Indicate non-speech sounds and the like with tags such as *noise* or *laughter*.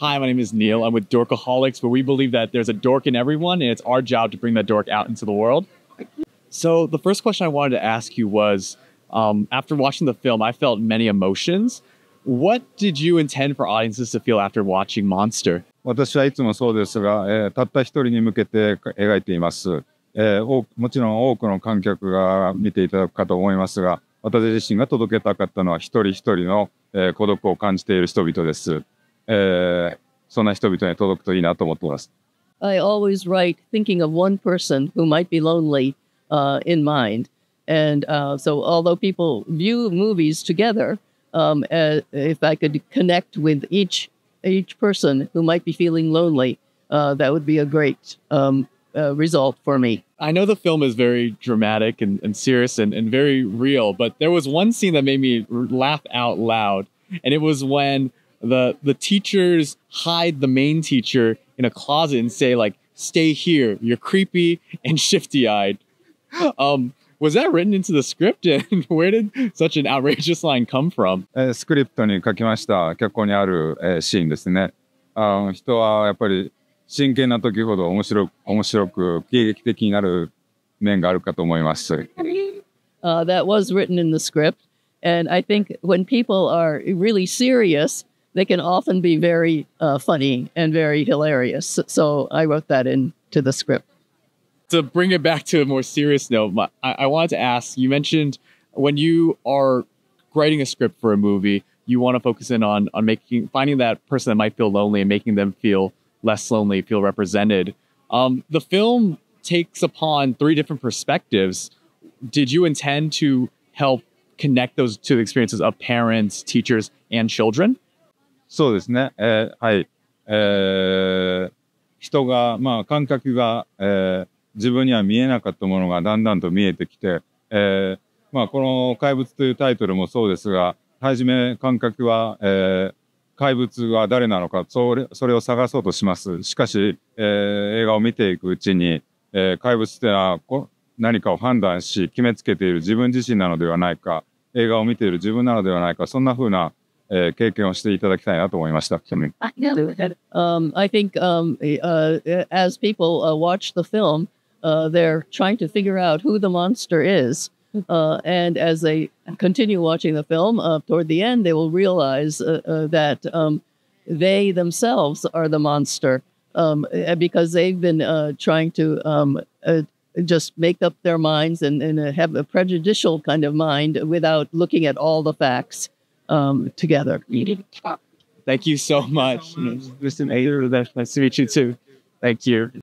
Hi, my name is Neil. I'm with Dorkaholics, where we believe that there's a dork in everyone, and it's our job to bring that dork out into the world. So, the first question I wanted to ask you was um, after watching the film, I felt many emotions. What did you intend for audiences to feel after watching Monster? 私はいつもそうですが、えーたった一人に向けて描いています、えーもちろん多くの観客が見ていただくかと思いますが私自身が届けたかったのは一人一人の、えー孤独を感じている人々です、えーそんな人々に届くといいなと思っています I always write thinking of one person who might be lonely uh, in mind. And uh, so, although people view movies together, um, uh, if I could connect with each each person who might be feeling lonely, uh, that would be a great um, uh, result for me. I know the film is very dramatic and, and serious and, and very real, but there was one scene that made me r- laugh out loud, and it was when the the teachers hide the main teacher in a closet and say like, "Stay here. You're creepy and shifty-eyed." *gasps* Um, was that written into the script, and *laughs* where did such an outrageous line come from? えースクリプトに書きました脚本にある、えーシーンですねあの人はやっぱり真剣な時ほど面白く面白く喜劇的になる面があるかと思います Uh, that was written in the script. And I think when people are really serious, they can often be very uh, funny and very hilarious. So I wrote that into the script. to bring it back to a more serious note, I, I wanted to ask you mentioned when you are writing a script for a movie, you want to focus in on on making finding that person that might feel lonely and making them feel less lonely, feel represented. Um, the film takes upon three different perspectives. Did you intend to help connect those two experiences of parents, teachers, and children? そうですね、えーはい、えー人が、まあ、感覚が、えー自分には見えなかったものがだんだんと見えてきて、えーまあ、この「怪物」というタイトルもそうですが初め感覚は、えー怪物は誰なのかそれそれを探そうとします。しかし、えー映画を見ていくうちに、えー怪物ってのはこ何かを判断し決めつけている自分自身なのではないか映画を見ている自分なのではないかそんな風な えー経験をしていただきたいなと思いました。 *laughs* Um, I think um, uh, as people uh, watch the film, uh, they're trying to figure out who the monster is. Uh, and as they continue watching the film, uh, toward the end, they will realize uh, uh, that um, they themselves are the monster um, uh, because they've been uh, trying to um, uh, just make up their minds and, and uh, have a prejudicial kind of mind without looking at all the facts um, together. Thank you so much. Mr. Mayor. Nice to meet you too. Thank you.